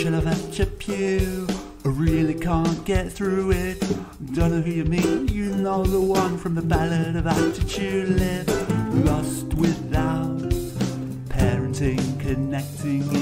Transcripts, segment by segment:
Of your pew. I really can't get through it. Don't know who you mean, you know the one from the ballad of Actor Tulip. Lost without parenting, connecting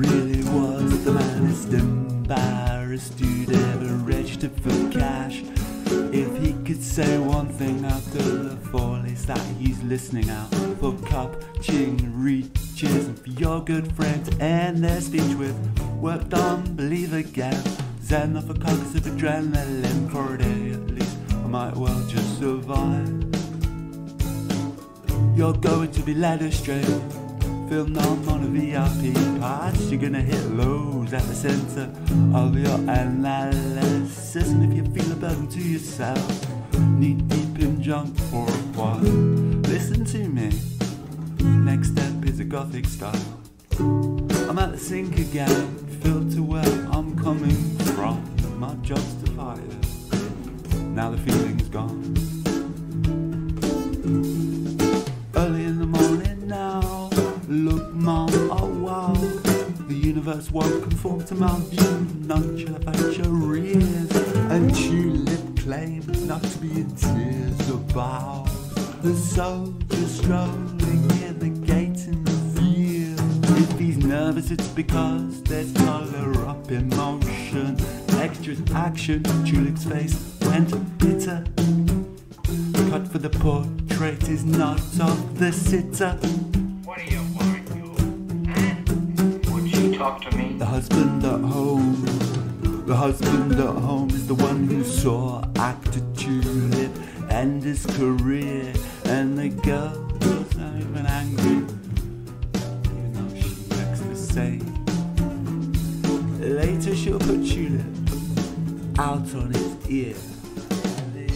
really was the maddest embarrassed you'd ever registered for cash. If he could say one thing after the fall, it's that he's listening out for cup ching reaches and for your good friends and their speech with worked on, believe again. Zen off a caucus of adrenaline for a day at least. I might well just survive. You're going to be led astray. Film on on a VIP pass. You're gonna hit lows at the center of your analysis. And if you feel a burden to yourself, knee deep in junk for a while. Listen to me. Next step is a gothic style. I'm at the sink again, filter where I'm coming from. My job's to fire. Now the feeling's gone. The universe won't conform to mountain. None shall your rears. And tulip claims not to be in tears about the soldier strolling near the gate in the field. If he's nervous, it's because there's color up in motion. Extra action, tulip's face went bitter. Cut for the portrait is not of the sitter. The husband at home, the husband at home is the one who saw Tulip end his career, and the girl was not even angry, even though she likes to say. Later she'll put Tulip out on his ear. And the.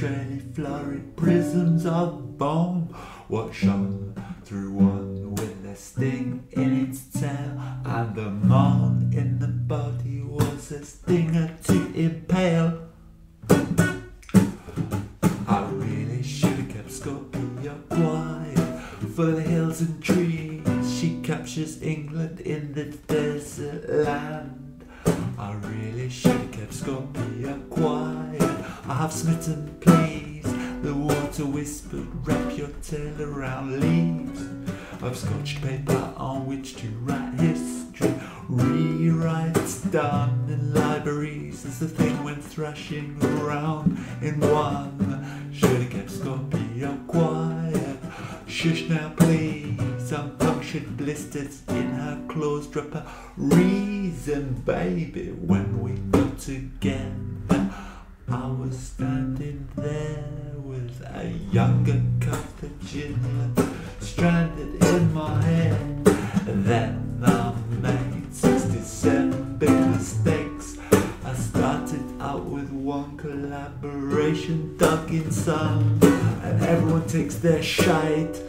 Trellis flurried prisms of bone what shone through one with a sting in its tail and the moan in the body was a stinger to impale. I really should have kept Scorpio quiet for the hills and trees. She captures England in the desert land. I really should have kept Scorpio have smitten, please. The water whispered, wrap your tail around leaves of scotch paper on which to write history. Rewrites done in libraries as the thing went thrashing around in one. Should have kept Scorpio quiet. Shush now, please. Unpunctured blisters in her claws drop a reason, baby. When we got together, I was standing there with a younger Carthaginian stranded in my head. And then I made 67 big mistakes. I started out with one collaboration, dug in some, and everyone takes their shite.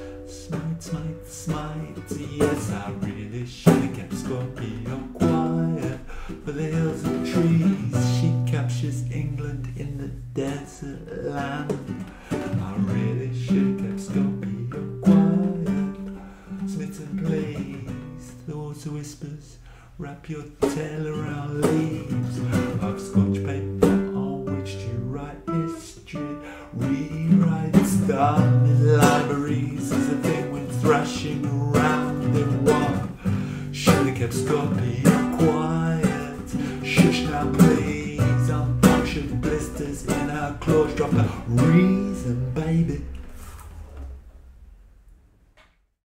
whispers. Wrap your tail around leaves of scotch paper on which to write history. Rewrite stuff in libraries as a thing went thrashing around in one. Should have kept Scorpio quiet. Shush now, please. Unpunctured blisters in her claws. Drop the reason, baby.